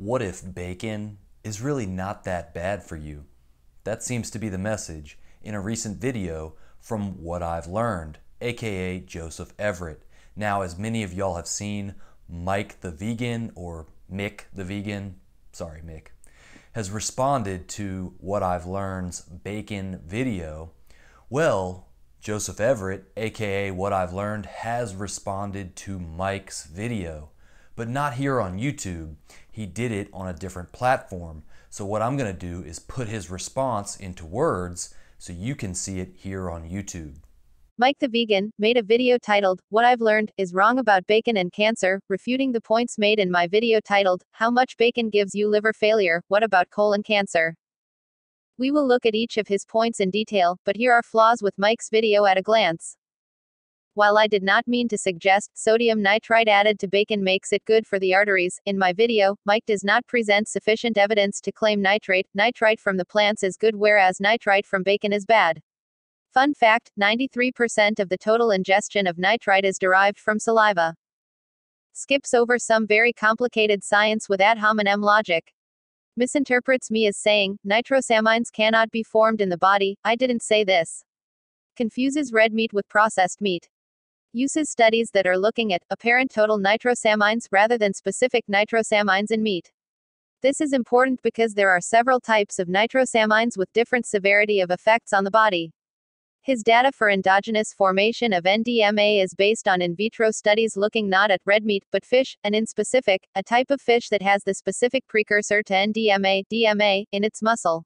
What if bacon is really not that bad for you? That seems to be the message in a recent video from What I've Learned, aka Joseph Everett. Now, as many of y'all have seen, Mike the Vegan, or Mick the Vegan, sorry, Mick, has responded to What I've Learned's bacon video. Well, Joseph Everett, aka What I've Learned, has responded to Mike's video but not here on YouTube. He did it on a different platform. So what I'm going to do is put his response into words so you can see it here on YouTube. Mike the Vegan made a video titled, What I've Learned is Wrong About Bacon and Cancer, refuting the points made in my video titled, How Much Bacon Gives You Liver Failure, What About Colon Cancer? We will look at each of his points in detail, but here are flaws with Mike's video at a glance. While I did not mean to suggest sodium nitrite added to bacon makes it good for the arteries, in my video, Mike does not present sufficient evidence to claim nitrate, nitrite from the plants is good whereas nitrite from bacon is bad. Fun fact 93% of the total ingestion of nitrite is derived from saliva. Skips over some very complicated science with ad hominem logic. Misinterprets me as saying, nitrosamines cannot be formed in the body, I didn't say this. Confuses red meat with processed meat. Uses studies that are looking at apparent total nitrosamines rather than specific nitrosamines in meat. This is important because there are several types of nitrosamines with different severity of effects on the body. His data for endogenous formation of NDMA is based on in vitro studies looking not at red meat, but fish, and in specific, a type of fish that has the specific precursor to NDMA, DMA, in its muscle.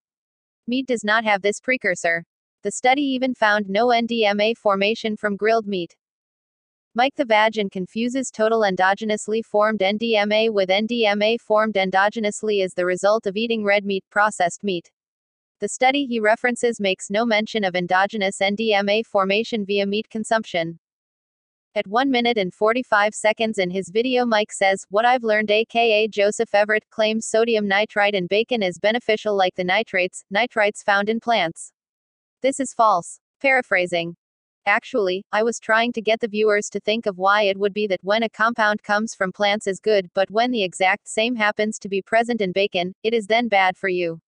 Meat does not have this precursor. The study even found no NDMA formation from grilled meat. Mike the Vagin confuses total endogenously formed NDMA with NDMA formed endogenously as the result of eating red meat, processed meat. The study he references makes no mention of endogenous NDMA formation via meat consumption. At 1 minute and 45 seconds in his video, Mike says, What I've learned, aka Joseph Everett, claims sodium nitrite in bacon is beneficial like the nitrates, nitrites found in plants. This is false. Paraphrasing. Actually, I was trying to get the viewers to think of why it would be that when a compound comes from plants is good, but when the exact same happens to be present in bacon, it is then bad for you.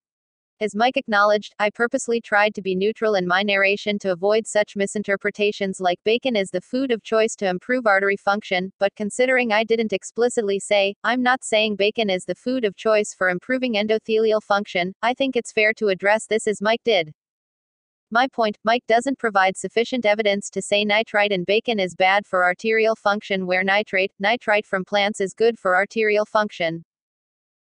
As Mike acknowledged, I purposely tried to be neutral in my narration to avoid such misinterpretations like bacon is the food of choice to improve artery function, but considering I didn't explicitly say, I'm not saying bacon is the food of choice for improving endothelial function, I think it's fair to address this as Mike did. My point, Mike doesn't provide sufficient evidence to say nitrite in bacon is bad for arterial function where nitrate, nitrite from plants is good for arterial function.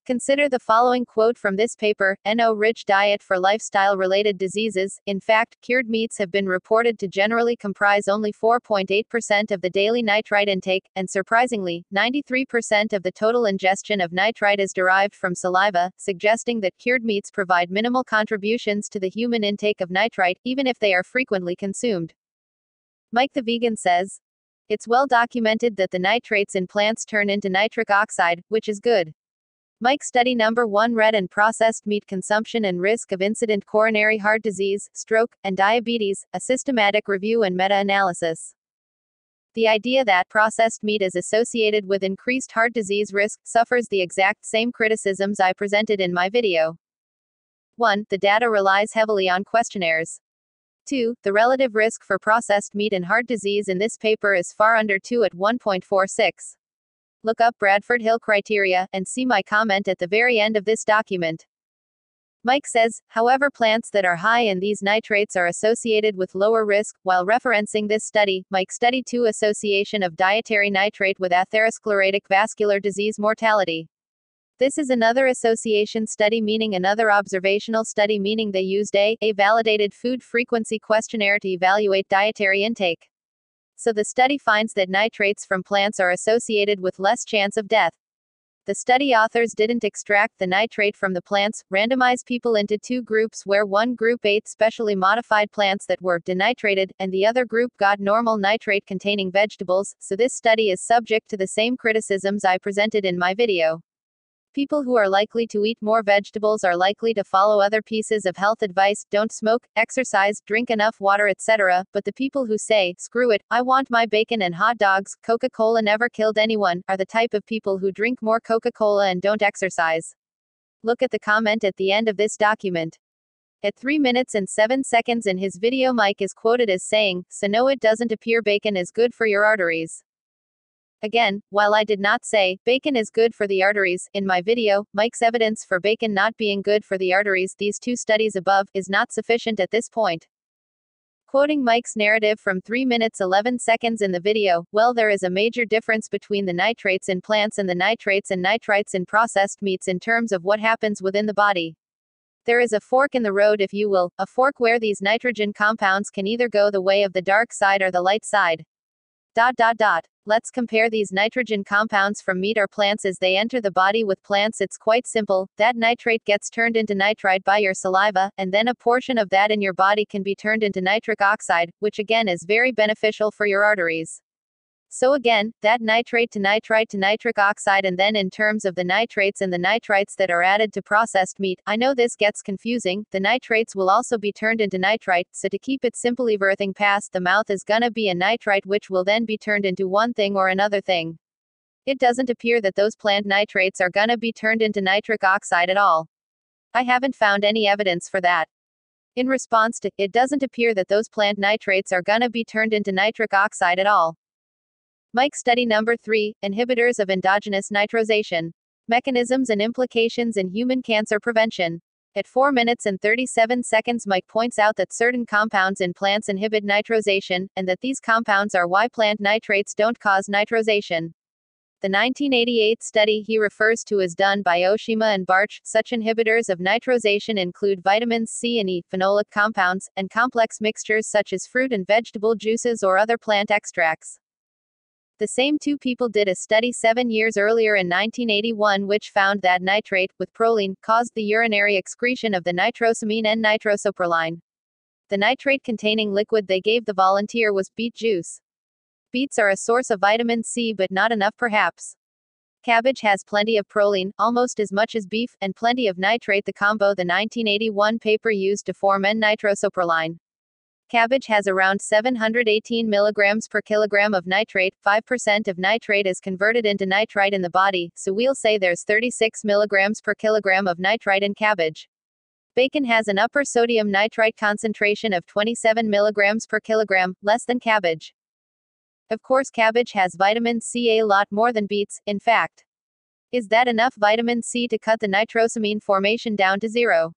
Consider the following quote from this paper NO rich diet for lifestyle related diseases. In fact, cured meats have been reported to generally comprise only 4.8% of the daily nitrite intake, and surprisingly, 93% of the total ingestion of nitrite is derived from saliva, suggesting that cured meats provide minimal contributions to the human intake of nitrite, even if they are frequently consumed. Mike the Vegan says, It's well documented that the nitrates in plants turn into nitric oxide, which is good. Mike study number 1 red and processed meat consumption and risk of incident coronary heart disease, stroke, and diabetes, a systematic review and meta-analysis. The idea that processed meat is associated with increased heart disease risk suffers the exact same criticisms I presented in my video. 1. The data relies heavily on questionnaires. 2. The relative risk for processed meat and heart disease in this paper is far under 2 at 1.46. Look up Bradford Hill criteria, and see my comment at the very end of this document. Mike says, however, plants that are high in these nitrates are associated with lower risk. While referencing this study, Mike study 2 association of dietary nitrate with atherosclerotic vascular disease mortality. This is another association study, meaning another observational study, meaning they used a, a validated food frequency questionnaire to evaluate dietary intake so the study finds that nitrates from plants are associated with less chance of death. The study authors didn't extract the nitrate from the plants, randomize people into two groups where one group ate specially modified plants that were denitrated, and the other group got normal nitrate containing vegetables, so this study is subject to the same criticisms I presented in my video. People who are likely to eat more vegetables are likely to follow other pieces of health advice don't smoke, exercise, drink enough water, etc. But the people who say, screw it, I want my bacon and hot dogs, Coca Cola never killed anyone, are the type of people who drink more Coca Cola and don't exercise. Look at the comment at the end of this document. At 3 minutes and 7 seconds in his video, Mike is quoted as saying, So no, it doesn't appear bacon is good for your arteries. Again, while I did not say, bacon is good for the arteries, in my video, Mike's evidence for bacon not being good for the arteries, these two studies above, is not sufficient at this point. Quoting Mike's narrative from 3 minutes 11 seconds in the video, well, there is a major difference between the nitrates in plants and the nitrates and nitrites in processed meats in terms of what happens within the body. There is a fork in the road, if you will, a fork where these nitrogen compounds can either go the way of the dark side or the light side. Dot dot dot. Let's compare these nitrogen compounds from meat or plants as they enter the body with plants. It's quite simple. That nitrate gets turned into nitrite by your saliva, and then a portion of that in your body can be turned into nitric oxide, which again is very beneficial for your arteries. So again, that nitrate to nitrite to nitric oxide and then in terms of the nitrates and the nitrites that are added to processed meat, I know this gets confusing, the nitrates will also be turned into nitrite, so to keep it simple everything past the mouth is gonna be a nitrite which will then be turned into one thing or another thing. It doesn't appear that those plant nitrates are gonna be turned into nitric oxide at all. I haven't found any evidence for that. In response to, it doesn't appear that those plant nitrates are gonna be turned into nitric oxide at all. Mike study number 3 Inhibitors of endogenous nitrosation. Mechanisms and implications in human cancer prevention. At 4 minutes and 37 seconds, Mike points out that certain compounds in plants inhibit nitrosation, and that these compounds are why plant nitrates don't cause nitrosation. The 1988 study he refers to is done by Ohshima and Bartsch. Such inhibitors of nitrosation include vitamins C and E, phenolic compounds, and complex mixtures such as fruit and vegetable juices or other plant extracts. The same two people did a study seven years earlier in 1981 which found that nitrate, with proline, caused the urinary excretion of the nitrosamine and nitrosoproline. The nitrate containing liquid they gave the volunteer was beet juice. Beets are a source of vitamin C but not enough perhaps. Cabbage has plenty of proline, almost as much as beef, and plenty of nitrate. The combo the 1981 paper used to form N-nitrosoproline. Cabbage has around 718 milligrams per kilogram of nitrate. 5% of nitrate is converted into nitrite in the body, so we'll say there's 36 milligrams per kilogram of nitrite in cabbage. Bacon has an upper sodium nitrite concentration of 27 milligrams per kilogram, less than cabbage. Of course, cabbage has vitamin C a lot more than beets, in fact. Is that enough vitamin C to cut the nitrosamine formation down to zero?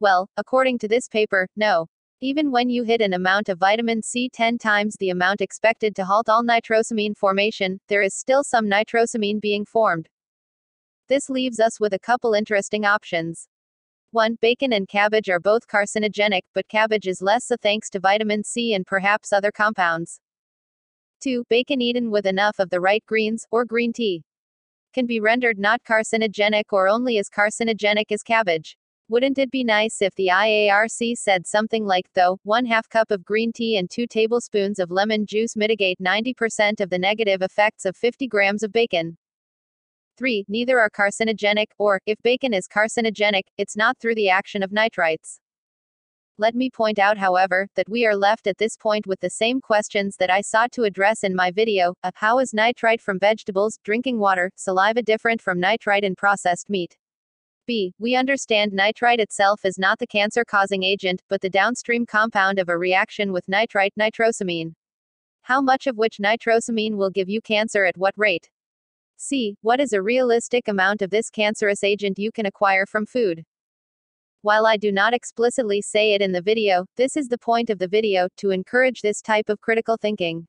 Well, according to this paper, no. Even when you hit an amount of vitamin C 10 times the amount expected to halt all nitrosamine formation, there is still some nitrosamine being formed. This leaves us with a couple interesting options. 1. Bacon and cabbage are both carcinogenic, but cabbage is less so thanks to vitamin C and perhaps other compounds. 2. Bacon eaten with enough of the right greens, or green tea, can be rendered not carcinogenic or only as carcinogenic as cabbage. Wouldn't it be nice if the IARC said something like, though, one half cup of green tea and two tablespoons of lemon juice mitigate 90% of the negative effects of 50 grams of bacon? 3. Neither are carcinogenic, or, if bacon is carcinogenic, it's not through the action of nitrites. Let me point out, however, that we are left at this point with the same questions that I sought to address in my video of how is nitrite from vegetables, drinking water, saliva different from nitrite in processed meat? B. We understand nitrite itself is not the cancer causing agent, but the downstream compound of a reaction with nitrite nitrosamine. How much of which nitrosamine will give you cancer at what rate? C. What is a realistic amount of this cancerous agent you can acquire from food? While I do not explicitly say it in the video, this is the point of the video to encourage this type of critical thinking.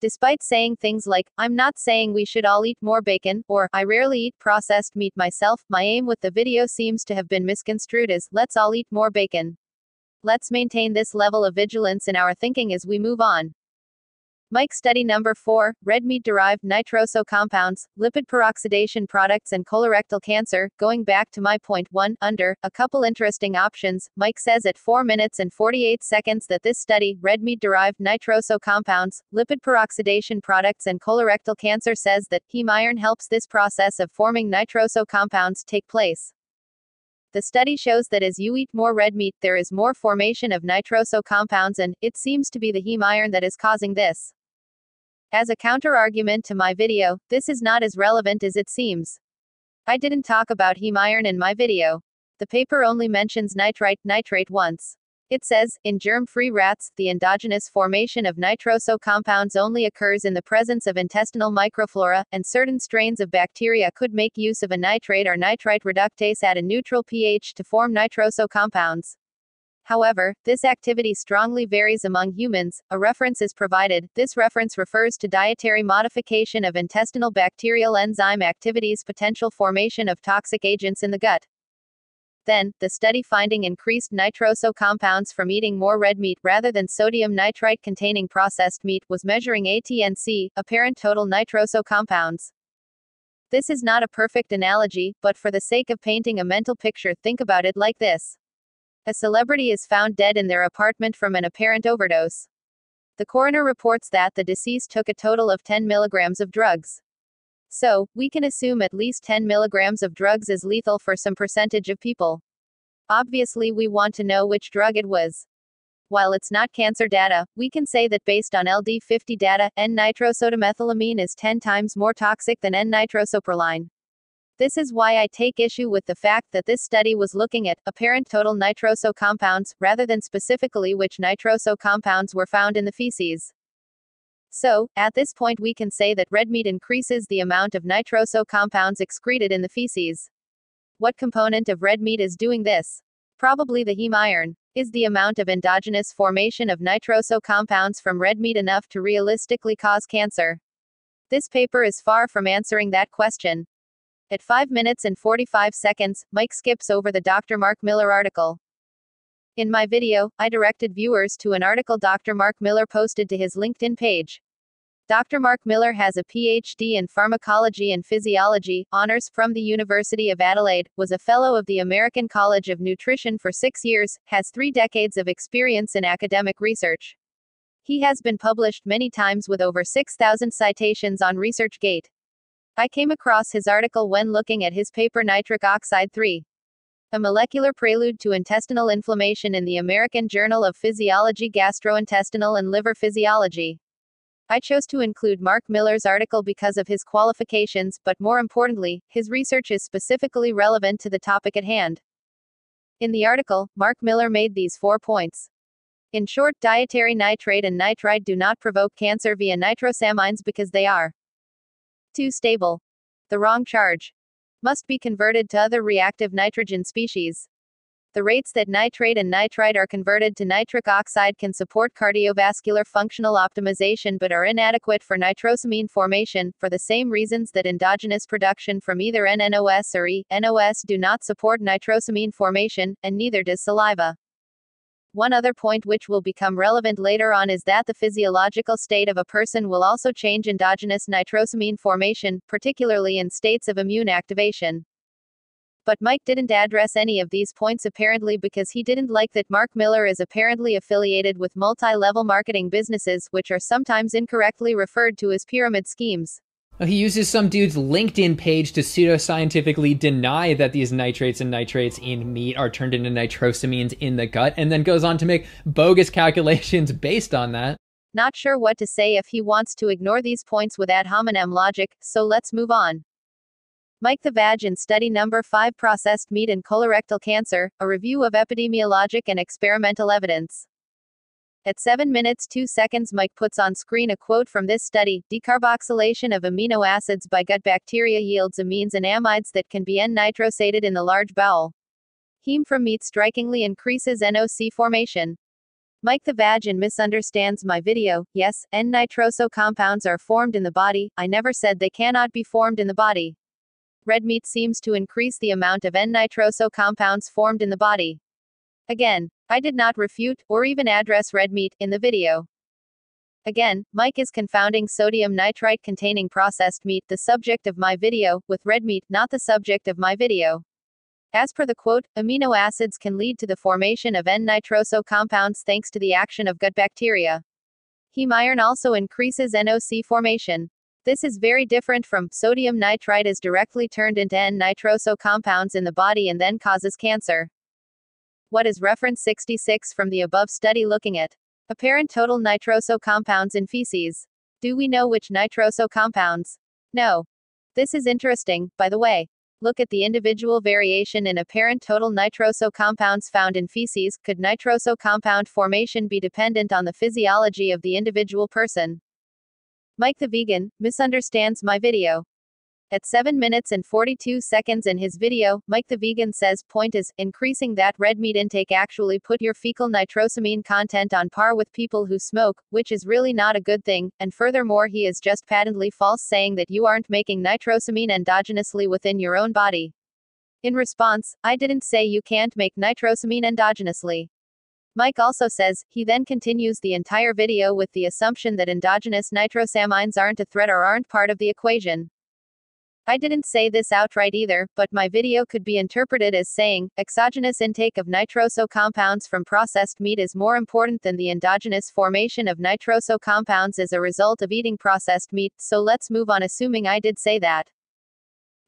Despite saying things like, I'm not saying we should all eat more bacon, or, I rarely eat processed meat myself, my aim with the video seems to have been misconstrued as, let's all eat more bacon. Let's maintain this level of vigilance in our thinking as we move on. Mike study number 4 Red meat derived nitroso compounds, lipid peroxidation products, and colorectal cancer. Going back to my point 1 under, a couple interesting options. Mike says at 4 minutes and 48 seconds that this study, red meat derived nitroso compounds, lipid peroxidation products, and colorectal cancer says that heme iron helps this process of forming nitroso compounds take place. The study shows that as you eat more red meat, there is more formation of nitroso compounds, and it seems to be the heme iron that is causing this. As a counter-argument to my video, this is not as relevant as it seems. I didn't talk about heme iron in my video. The paper only mentions nitrite, nitrate once. It says, in germ-free rats, the endogenous formation of nitroso compounds only occurs in the presence of intestinal microflora, and certain strains of bacteria could make use of a nitrate or nitrite reductase at a neutral pH to form nitroso compounds. However, this activity strongly varies among humans. A reference is provided. This reference refers to dietary modification of intestinal bacterial enzyme activities, potential formation of toxic agents in the gut. Then, the study finding increased nitroso compounds from eating more red meat rather than sodium nitrite containing processed meat was measuring ATNC, apparent total nitroso compounds. This is not a perfect analogy, but for the sake of painting a mental picture, think about it like this. A celebrity is found dead in their apartment from an apparent overdose. The coroner reports that the deceased took a total of 10 milligrams of drugs. So, we can assume at least 10 milligrams of drugs is lethal for some percentage of people. Obviously, we want to know which drug it was. While it's not cancer data, we can say that based on LD50 data, N-nitrosodimethylamine is 10 times more toxic than N-nitrosoproline. This is why I take issue with the fact that this study was looking at apparent total nitroso compounds, rather than specifically which nitroso compounds were found in the feces. So, at this point, we can say that red meat increases the amount of nitroso compounds excreted in the feces. What component of red meat is doing this? Probably the heme iron. Is the amount of endogenous formation of nitroso compounds from red meat enough to realistically cause cancer? This paper is far from answering that question. At 5 minutes and 45 seconds, Mike skips over the Dr. Mark Miller article. In my video, I directed viewers to an article Dr. Mark Miller posted to his LinkedIn page. Dr. Mark Miller has a PhD in pharmacology and physiology, honors from the University of Adelaide, was a fellow of the American College of Nutrition for six years, has three decades of experience in academic research. He has been published many times with over 6,000 citations on ResearchGate. I came across his article when looking at his paper Nitric Oxide 3. A molecular prelude to intestinal inflammation in the American Journal of Physiology Gastrointestinal and Liver Physiology. I chose to include Mark Miller's article because of his qualifications, but more importantly, his research is specifically relevant to the topic at hand. In the article, Mark Miller made these four points. In short, dietary nitrate and nitrite do not provoke cancer via nitrosamines because they are too stable. The wrong charge must be converted to other reactive nitrogen species. The rates that nitrate and nitrite are converted to nitric oxide can support cardiovascular functional optimization but are inadequate for nitrosamine formation, for the same reasons that endogenous production from either NNOS or E-NOS do not support nitrosamine formation, and neither does saliva. One other point which will become relevant later on is that the physiological state of a person will also change endogenous nitrosamine formation, particularly in states of immune activation. But Mike didn't address any of these points apparently because he didn't like that Mark Miller is apparently affiliated with multi level marketing businesses, which are sometimes incorrectly referred to as pyramid schemes. Uh, he uses some dude's LinkedIn page to pseudoscientifically deny that these nitrates and nitrates in meat are turned into nitrosamines in the gut, and then goes on to make bogus calculations based on that. Not sure what to say if he wants to ignore these points with ad hominem logic, so let's move on. Mike the Vag in study number 5 Processed Meat and Colorectal Cancer, a review of epidemiologic and experimental evidence. At 7 minutes 2 seconds, Mike puts on screen a quote from this study Decarboxylation of amino acids by gut bacteria yields amines and amides that can be N nitrosated in the large bowel. Heme from meat strikingly increases NOC formation. Mike the Vagin misunderstands my video. Yes, N nitroso compounds are formed in the body, I never said they cannot be formed in the body. Red meat seems to increase the amount of N nitroso compounds formed in the body. Again, I did not refute, or even address red meat, in the video. Again, Mike is confounding sodium nitrite containing processed meat, the subject of my video, with red meat, not the subject of my video. As per the quote, amino acids can lead to the formation of N-nitroso compounds thanks to the action of gut bacteria. Heme iron also increases NOC formation. This is very different from sodium nitrite is directly turned into N-nitroso compounds in the body and then causes cancer. What is reference 66 from the above study looking at Apparent total nitroso compounds in feces. Do we know which nitroso compounds? No. This is interesting, by the way. Look at the individual variation in apparent total nitroso compounds found in feces. Could nitroso compound formation be dependent on the physiology of the individual person? Mike the Vegan misunderstands my video. At 7 minutes and 42 seconds in his video, Mike the Vegan says point is increasing that red meat intake actually put your fecal nitrosamine content on par with people who smoke, which is really not a good thing, and furthermore he is just patently false saying that you aren't making nitrosamine endogenously within your own body. In response, I didn't say you can't make nitrosamine endogenously. Mike also says, he then continues the entire video with the assumption that endogenous nitrosamines aren't a threat or aren't part of the equation. I didn't say this outright either, but my video could be interpreted as saying, exogenous intake of nitroso compounds from processed meat is more important than the endogenous formation of nitroso compounds as a result of eating processed meat, so let's move on assuming I did say that.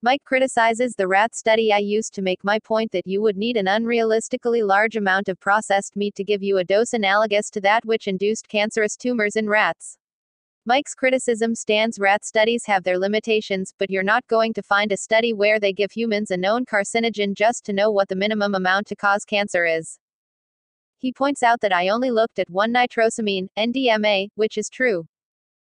Mike criticizes the rat study I used to make my point that you would need an unrealistically large amount of processed meat to give you a dose analogous to that which induced cancerous tumors in rats. Mike's criticism stands rat studies have their limitations, but you're not going to find a study where they give humans a known carcinogen just to know what the minimum amount to cause cancer is. He points out that I only looked at 1 nitrosamine, NDMA, which is true.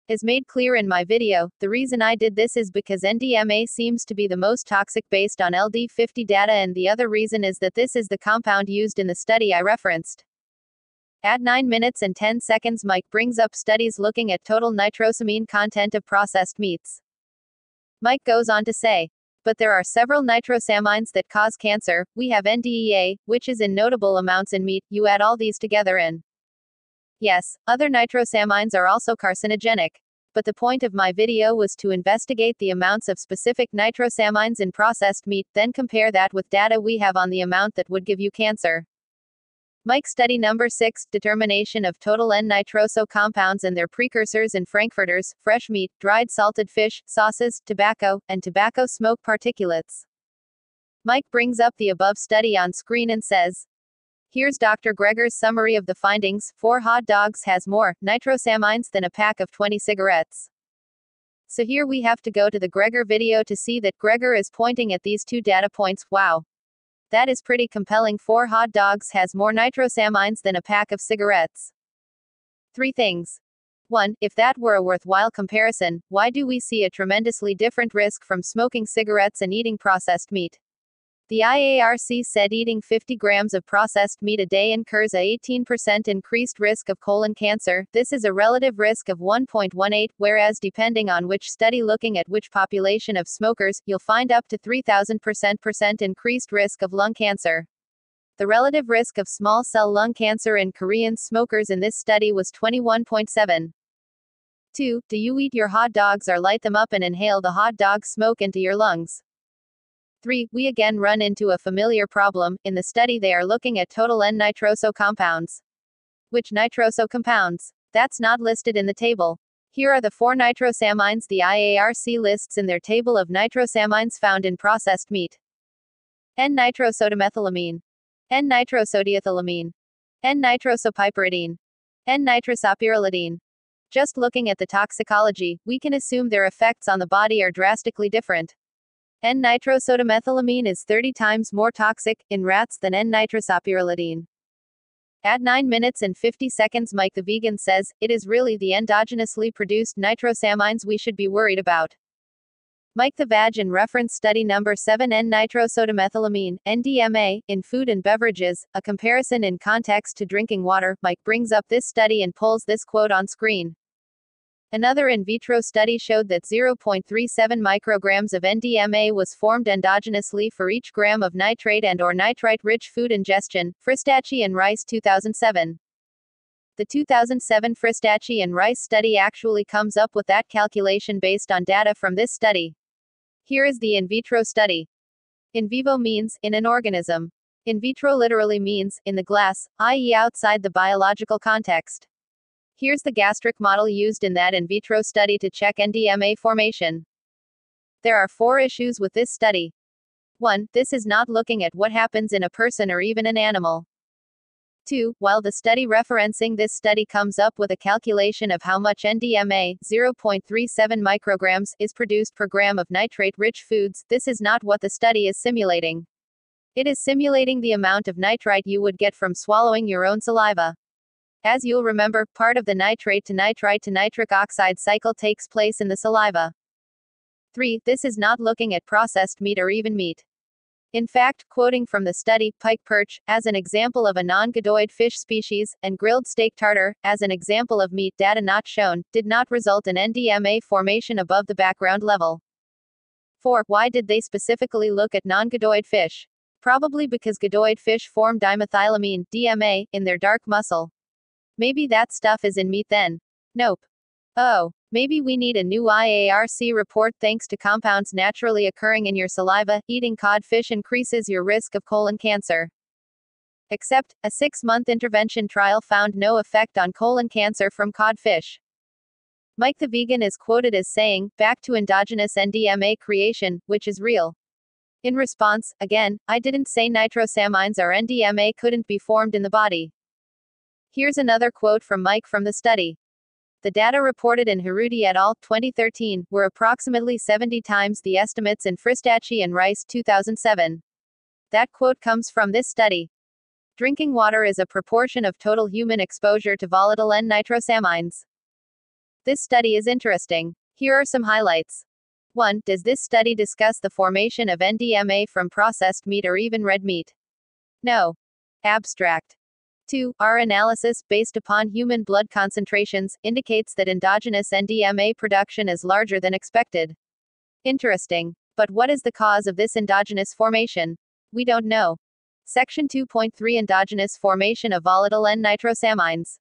As made clear in my video, the reason I did this is because NDMA seems to be the most toxic based on LD50 data, and the other reason is that this is the compound used in the study I referenced. At 9 minutes and 10 seconds, Mike brings up studies looking at total nitrosamine content of processed meats. Mike goes on to say, but there are several nitrosamines that cause cancer. We have NDEA, which is in notable amounts in meat. You add all these together and yes, other nitrosamines are also carcinogenic. But the point of my video was to investigate the amounts of specific nitrosamines in processed meat, then compare that with data we have on the amount that would give you cancer. Mike study number 6 determination of total N-nitroso compounds and their precursors in frankfurters, fresh meat, dried salted fish, sauces, tobacco, and tobacco smoke particulates. Mike brings up the above study on screen and says, Here's Dr. Greger's summary of the findings. 4 hot dogs has more nitrosamines than a pack of 20 cigarettes. So here we have to go to the Greger video to see that Greger is pointing at these two data points. Wow. That is pretty compelling. Four hot dogs has more nitrosamines than a pack of cigarettes. Three things. 1. If that were a worthwhile comparison, why do we see a tremendously different risk from smoking cigarettes and eating processed meat? The IARC said eating 50 grams of processed meat a day incurs a 18% increased risk of colon cancer. This is a relative risk of 1.18, whereas depending on which study looking at which population of smokers, you'll find up to 3000% increased risk of lung cancer. The relative risk of small cell lung cancer in Korean smokers in this study was 21.7. 2. Do you eat your hot dogs or light them up and inhale the hot dog smoke into your lungs? 3. We again run into a familiar problem. In the study, they are looking at total N nitroso compounds. Which nitroso compounds? That's not listed in the table. Here are the four nitrosamines the IARC lists in their table of nitrosamines found in processed meat N-nitrosodimethylamine. N nitrosodiethylamine, N nitrosopiperidine, N nitrosopyrrolidine. Just looking at the toxicology, we can assume their effects on the body are drastically different. N-nitrosodimethylamine is 30 times more toxic in rats than N-nitrosopyrrolidine. At 9 minutes and 50 seconds, Mike the Vegan says, it is really the endogenously produced nitrosamines we should be worried about. Mike the Vag in reference study number 7 N-nitrosodimethylamine, NDMA, in food and beverages, a comparison in context to drinking water, Mike brings up this study and pulls this quote on screen. Another in vitro study showed that 0.37 micrograms of NDMA was formed endogenously for each gram of nitrate and or nitrite-rich food ingestion, Fristachi and Rice 2007. The 2007 Fristachi and Rice study actually comes up with that calculation based on data from this study. Here is the in vitro study. In vivo means, in an organism. In vitro literally means, in the glass, i.e., outside the biological context. Here's the gastric model used in that in vitro study to check NDMA formation. There are four issues with this study. 1. This is not looking at what happens in a person or even an animal. 2. While the study referencing this study comes up with a calculation of how much NDMA, 0.37 micrograms, is produced per gram of nitrate rich foods, this is not what the study is simulating. It is simulating the amount of nitrite you would get from swallowing your own saliva. As you'll remember, part of the nitrate to nitrite to nitric oxide cycle takes place in the saliva. 3. This is not looking at processed meat or even meat. In fact, quoting from the study, pike perch, as an example of a non-gadoid fish species, and grilled steak tartar, as an example of meat data not shown, did not result in NDMA formation above the background level. 4. Why did they specifically look at non-gadoid fish? Probably because gadoid fish form dimethylamine, DMA, in their dark muscle. Maybe that stuff is in meat then. Nope. Oh, maybe we need a new IARC report thanks to compounds naturally occurring in your saliva. Eating codfish increases your risk of colon cancer. Except, a six month intervention trial found no effect on colon cancer from codfish. Mike the Vegan is quoted as saying, back to endogenous NDMA creation, which is real. In response, again, I didn't say nitrosamines or NDMA couldn't be formed in the body. Here's another quote from Mike from the study. The data reported in Hrudey et al. 2013 were approximately 70 times the estimates in Fristachi and Rice 2007. That quote comes from this study. Drinking water is a proportion of total human exposure to volatile N nitrosamines. This study is interesting. Here are some highlights. 1. Does this study discuss the formation of NDMA from processed meat or even red meat? No. Abstract. 2. Our analysis, based upon human blood concentrations, indicates that endogenous NDMA production is larger than expected. Interesting. But what is the cause of this endogenous formation? We don't know. Section 2.3 Endogenous formation of volatile N-nitrosamines.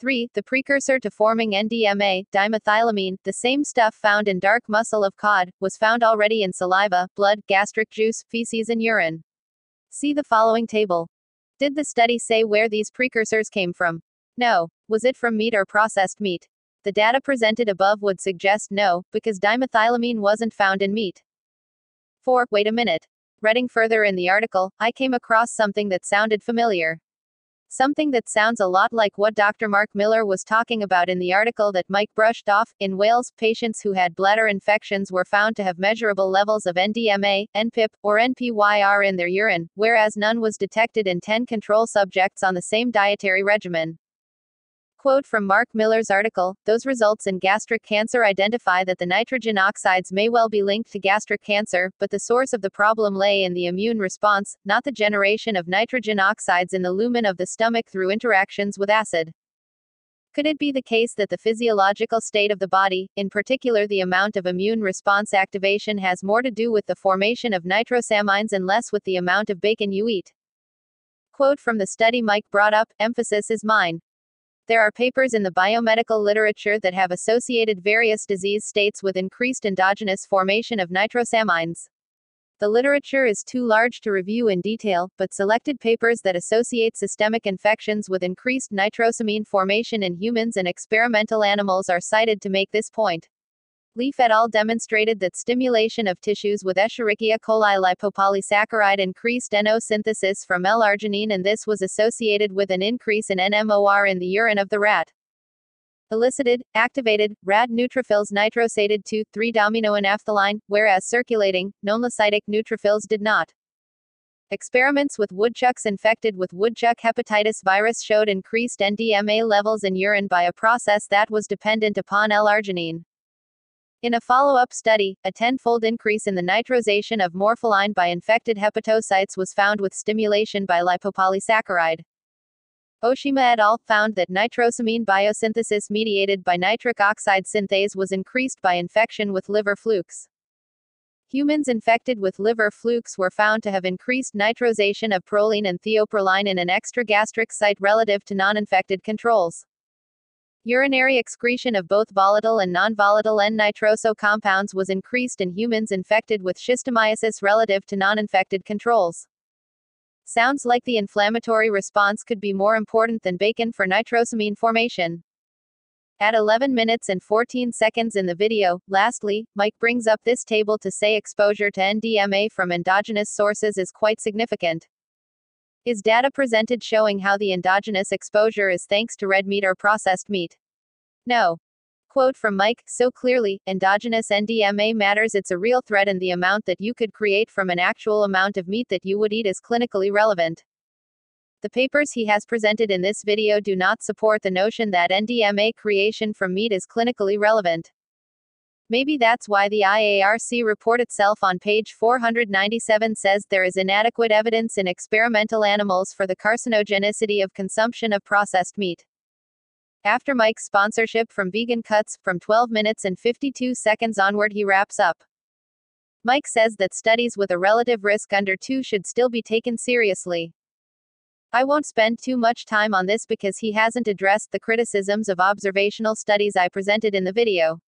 3. The precursor to forming NDMA, dimethylamine, the same stuff found in dark muscle of cod, was found already in saliva, blood, gastric juice, feces and urine. See the following table. Did the study say where these precursors came from? No. Was it from meat or processed meat? The data presented above would suggest no, because dimethylamine wasn't found in meat. 4. Wait a minute. Reading further in the article, I came across something that sounded familiar. Something that sounds a lot like what Dr. Mark Miller was talking about in the article that Mike brushed off. In Wales, patients who had bladder infections were found to have measurable levels of NDMA, NPIP, or NPYR in their urine, whereas none was detected in 10 control subjects on the same dietary regimen. Quote from Mark Miller's article Those results in gastric cancer identify that the nitrogen oxides may well be linked to gastric cancer, but the source of the problem lay in the immune response, not the generation of nitrogen oxides in the lumen of the stomach through interactions with acid. Could it be the case that the physiological state of the body, in particular the amount of immune response activation, has more to do with the formation of nitrosamines and less with the amount of bacon you eat? Quote from the study Mike brought up emphasis is mine. There are papers in the biomedical literature that have associated various disease states with increased endogenous formation of nitrosamines. The literature is too large to review in detail, but selected papers that associate systemic infections with increased nitrosamine formation in humans and experimental animals are cited to make this point. Leaf et al. demonstrated that stimulation of tissues with Escherichia coli lipopolysaccharide increased NO synthesis from L-arginine and this was associated with an increase in NMOR in the urine of the rat. Elicited, activated, rat neutrophils nitrosated 2,3-diaminonaphthalene, whereas circulating, non-lysytic neutrophils did not. Experiments with woodchucks infected with woodchuck hepatitis virus showed increased NDMA levels in urine by a process that was dependent upon L-arginine. In a follow-up study, a tenfold increase in the nitrosation of morpholine by infected hepatocytes was found with stimulation by lipopolysaccharide. Ohshima et al. found that nitrosamine biosynthesis mediated by nitric oxide synthase was increased by infection with liver flukes. Humans infected with liver flukes were found to have increased nitrosation of proline and thioproline in an extragastric site relative to non infected controls. Urinary excretion of both volatile and non-volatile N-nitroso compounds was increased in humans infected with schistosomiasis relative to non-infected controls. Sounds like the inflammatory response could be more important than bacon for nitrosamine formation. At 11 minutes and 14 seconds in the video, lastly, Mike brings up this table to say exposure to NDMA from endogenous sources is quite significant. Is data presented showing how the endogenous exposure is thanks to red meat or processed meat? No. Quote from Mike So clearly, endogenous NDMA matters. It's a real threat, and the amount that you could create from an actual amount of meat that you would eat is clinically relevant. The papers he has presented in this video do not support the notion that NDMA creation from meat is clinically relevant. Maybe that's why the IARC report itself on page 497 says there is inadequate evidence in experimental animals for the carcinogenicity of consumption of processed meat. After Mike's sponsorship from Vegan Cuts, from 12 minutes and 52 seconds onward, he wraps up. Mike says that studies with a relative risk under 2 should still be taken seriously. I won't spend too much time on this because he hasn't addressed the criticisms of observational studies I presented in the video.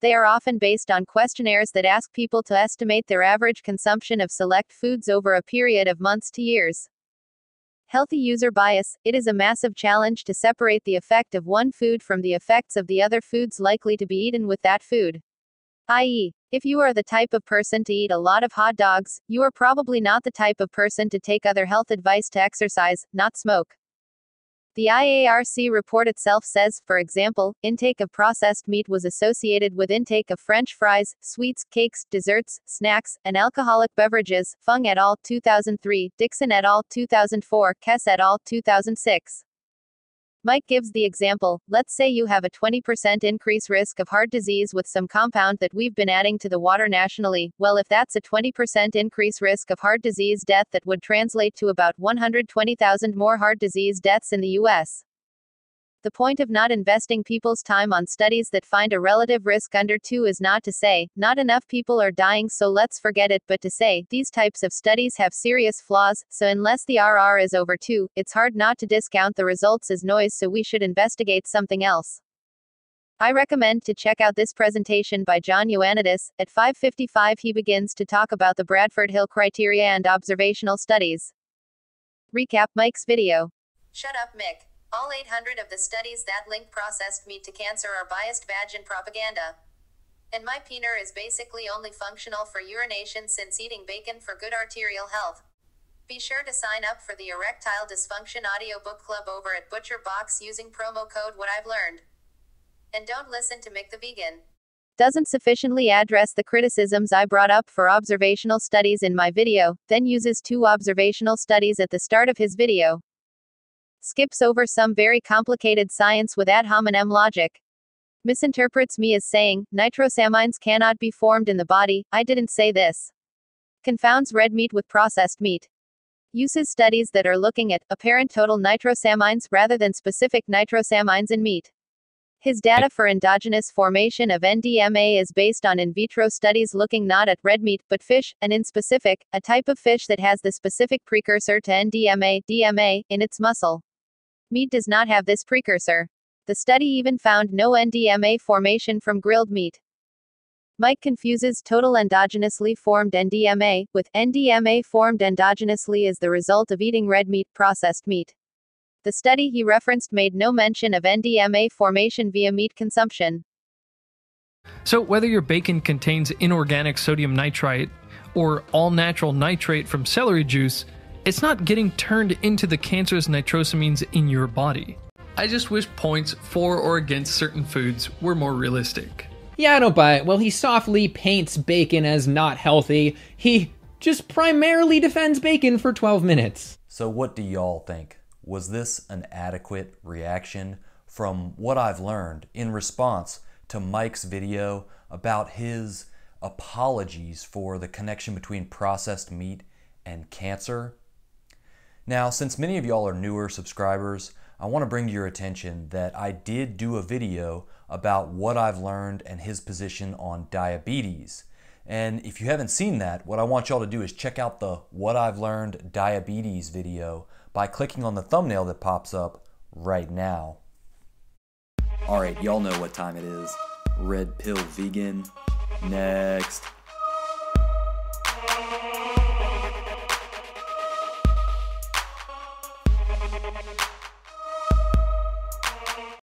They are often based on questionnaires that ask people to estimate their average consumption of select foods over a period of months to years. Healthy user bias It is a massive challenge to separate the effect of one food from the effects of the other foods likely to be eaten with that food. I.e., if you are the type of person to eat a lot of hot dogs, you are probably not the type of person to take other health advice to exercise, not smoke. The IARC report itself says, for example, intake of processed meat was associated with intake of French fries, sweets, cakes, desserts, snacks, and alcoholic beverages. Fung et al. 2003, Dixon et al. 2004, Kesse et al. 2006. Mike gives the example let's say you have a 20% increase risk of heart disease with some compound that we've been adding to the water nationally. Well, if that's a 20% increase risk of heart disease death, that would translate to about 120,000 more heart disease deaths in the US. The point of not investing people's time on studies that find a relative risk under 2 is not to say, not enough people are dying so let's forget it, but to say, these types of studies have serious flaws, so unless the RR is over 2, it's hard not to discount the results as noise so we should investigate something else. I recommend to check out this presentation by John Ioannidis. At 555 he begins to talk about the Bradford Hill criteria and observational studies. Recap Mike's video. Shut up, Mick. All 800 of the studies that link processed meat to cancer are biased and propaganda. And my peener is basically only functional for urination since eating bacon for good arterial health. Be sure to sign up for the Erectile Dysfunction Audiobook Club over at Butcher Box using promo code What I've Learned. And don't listen to Mick the Vegan. Doesn't sufficiently address the criticisms I brought up for observational studies in my video, then uses two observational studies at the start of his video, skips over some very complicated science with ad hominem logic. Misinterprets me as saying, nitrosamines cannot be formed in the body, I didn't say this. Confounds red meat with processed meat. Uses studies that are looking at apparent total nitrosamines rather than specific nitrosamines in meat. His data for endogenous formation of NDMA is based on in vitro studies looking not at red meat, but fish, and in specific, a type of fish that has the specific precursor to NDMA, DMA, in its muscle. Meat does not have this precursor. The study even found no NDMA formation from grilled meat. Mike confuses total endogenously formed NDMA with NDMA formed endogenously as the result of eating red meat, processed meat. The study he referenced made no mention of NDMA formation via meat consumption. So, whether your bacon contains inorganic sodium nitrite or all natural nitrate from celery juice, it's not getting turned into the cancerous nitrosamines in your body. I just wish points for or against certain foods were more realistic. Yeah, I don't buy it. Well, he softly paints bacon as not healthy. He just primarily defends bacon for 12 minutes. So, what do y'all think? Was this an adequate reaction from what I've learned in response to Mike's video about his apologies for the connection between processed meat and cancer? Now, since many of y'all are newer subscribers, I want to bring to your attention that I did do a video about what I've learned and his position on diabetes. And if you haven't seen that, what I want y'all to do is check out the What I've Learned Diabetes video by clicking on the thumbnail that pops up right now. All right, y'all know what time it is. Red Pill Vegan. Next.